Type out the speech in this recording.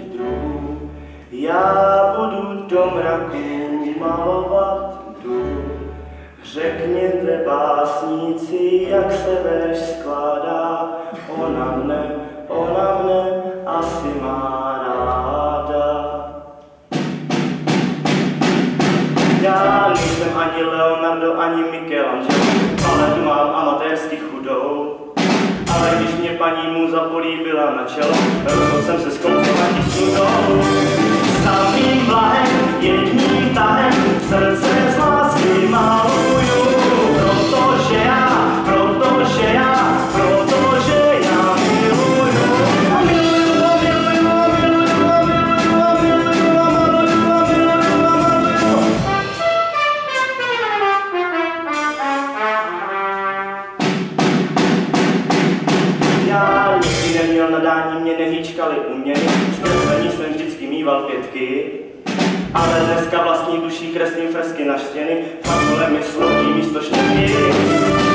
druhů. Já budu do mraků malovat tu. Řekněte básníci, jak se verš skládá, ona mne, ona mne asi má ráda. Já nejsem ani Leonardo, ani Michelangelo, ale tu mám amatérsky chudou. Ale když mě paní muza políbila na čelo, rozhodl jsem se skoncovat nadání, mě nehýčkali umění, zkreslení jsem vždycky mýval pětky, ale dneska vlastní duší kreslím fresky na stěny, fakt mi složí místo štětky.